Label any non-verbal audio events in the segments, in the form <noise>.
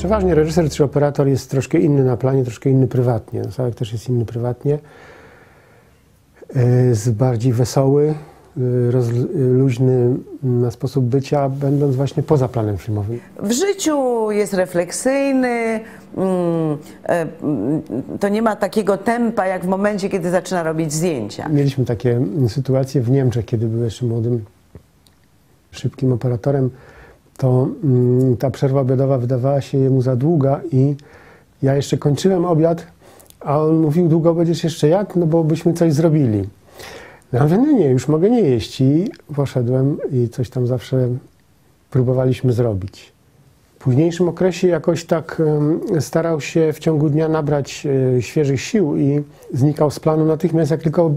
Przeważnie reżyser czy operator jest troszkę inny na planie, troszkę inny prywatnie. No, Sławek też jest inny prywatnie. Jest bardziej wesoły, e, luźny na sposób bycia, będąc właśnie poza planem filmowym. W życiu jest refleksyjny, mm, e, mm, to nie ma takiego tempa jak w momencie, kiedy zaczyna robić zdjęcia. Mieliśmy takie sytuacje w Niemczech, kiedy był jeszcze młodym, szybkim operatorem, to mm, ta przerwa obiadowa wydawała się jemu za długa i ja jeszcze kończyłem obiad, a on mówił, długo będziesz jeszcze jadł, no bo byśmy coś zrobili. Ja mówię, no nie, już mogę nie jeść i poszedłem i coś tam zawsze próbowaliśmy zrobić. W późniejszym okresie jakoś tak starał się w ciągu dnia nabrać e, świeżych sił i znikał z planu natychmiast, jak tylko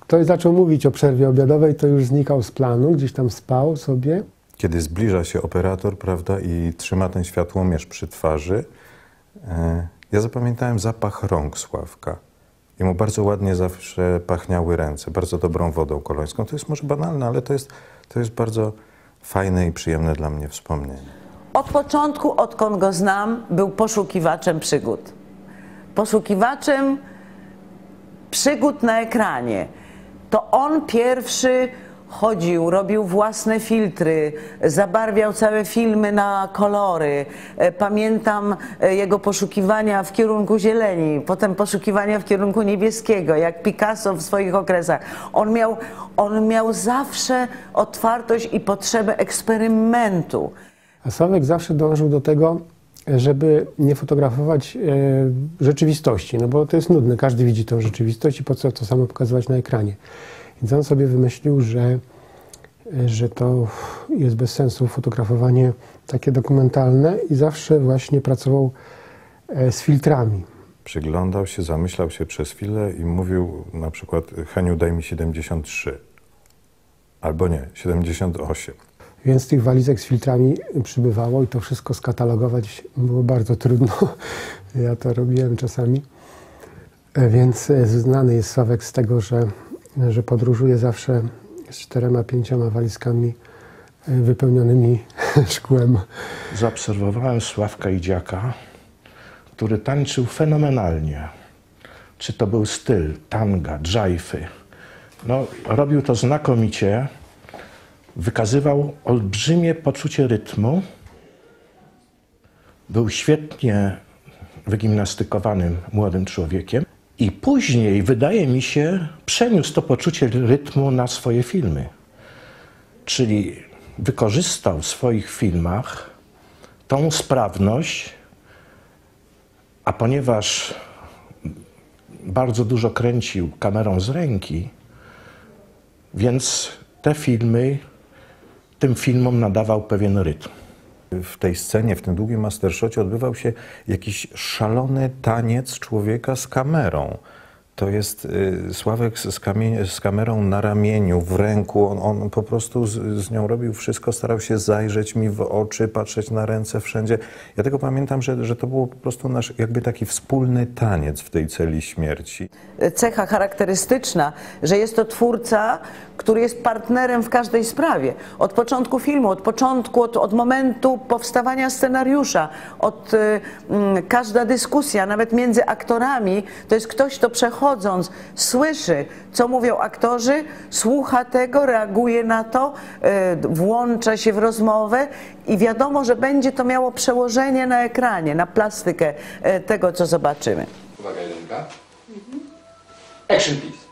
ktoś zaczął mówić o przerwie obiadowej, to już znikał z planu, gdzieś tam spał sobie. Kiedy zbliża się operator, prawda, i trzyma ten światłomierz przy twarzy, e, ja zapamiętałem zapach rąk Sławka. Jemu bardzo ładnie zawsze pachniały ręce, bardzo dobrą wodą kolońską. To jest może banalne, ale to jest, to jest bardzo fajne i przyjemne dla mnie wspomnienie. Od początku, odkąd go znam, był poszukiwaczem przygód. Poszukiwaczem przygód na ekranie. To on pierwszy chodził, robił własne filtry, zabarwiał całe filmy na kolory. E, Pamiętam e, jego poszukiwania w kierunku zieleni, potem poszukiwania w kierunku niebieskiego, jak Picasso w swoich okresach. On miał, on miał zawsze otwartość i potrzebę eksperymentu. A Sławek zawsze dążył do tego, żeby nie fotografować e, rzeczywistości, no bo to jest nudne, każdy widzi tą rzeczywistość i po co to samo pokazywać na ekranie. Więc on sobie wymyślił, że, że to jest bez sensu fotografowanie takie dokumentalne i zawsze właśnie pracował e, z filtrami. Przyglądał się, zamyślał się przez chwilę i mówił na przykład Heniu daj mi 73. Albo nie, 78. Więc tych walizek z filtrami przybywało i to wszystko skatalogować było bardzo trudno. <laughs> Ja to robiłem czasami. E, Więc e, znany jest Sławek z tego, że, że podróżuje zawsze z czterema, pięcioma walizkami e, wypełnionymi <laughs> szkłem. Zaobserwowałem Sławka Idziaka, który tańczył fenomenalnie. Czy to był styl, tanga, dżajfy. No, robił to znakomicie. Wykazywał olbrzymie poczucie rytmu. Był świetnie wygimnastykowanym młodym człowiekiem. I później, wydaje mi się, przeniósł to poczucie rytmu na swoje filmy. Czyli wykorzystał w swoich filmach tą sprawność, a ponieważ bardzo dużo kręcił kamerą z ręki, więc te filmy, tym filmom nadawał pewien rytm. W tej scenie, w tym długim mastershocie odbywał się jakiś szalony taniec człowieka z kamerą. To jest y, Sławek z, z, kamerą na ramieniu, w ręku. On, on po prostu z, z nią robił wszystko, starał się zajrzeć mi w oczy, patrzeć na ręce wszędzie. Ja tego pamiętam, że, że to było po prostu nasz jakby taki wspólny taniec w tej celi śmierci. cecha charakterystyczna, że jest to twórca, który jest partnerem w każdej sprawie. Od początku filmu, od początku, od, od momentu powstawania scenariusza, od y, mm, każda dyskusja, nawet między aktorami, to jest ktoś, kto przechodząc słyszy, co mówią aktorzy, słucha tego, reaguje na to, y, włącza się w rozmowę i wiadomo, że będzie to miało przełożenie na ekranie, na plastykę y, tego, co zobaczymy. Uwaga, jedynka. Action, please.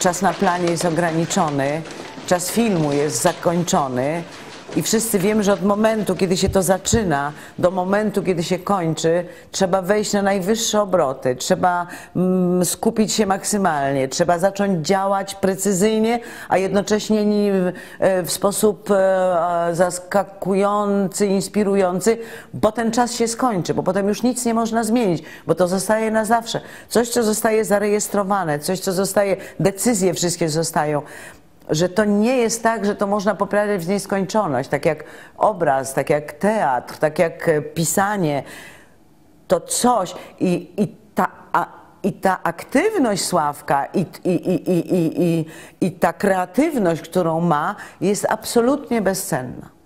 Czas na planie jest ograniczony, czas filmu jest zakończony i wszyscy wiemy, że od momentu, kiedy się to zaczyna, do momentu, kiedy się kończy, trzeba wejść na najwyższe obroty, trzeba mm, skupić się maksymalnie, trzeba zacząć działać precyzyjnie, a jednocześnie e, w sposób e, zaskakujący, inspirujący, bo ten czas się skończy, bo potem już nic nie można zmienić, bo to zostaje na zawsze. Coś, co zostaje zarejestrowane, coś, co zostaje, decyzje wszystkie zostają. Że to nie jest tak, że to można poprawiać w nieskończoność, tak jak obraz, tak jak teatr, tak jak e, pisanie, to coś i, i, ta, a, i ta aktywność Sławka i, i, i, i, i, i, i ta kreatywność, którą ma, jest absolutnie bezcenna.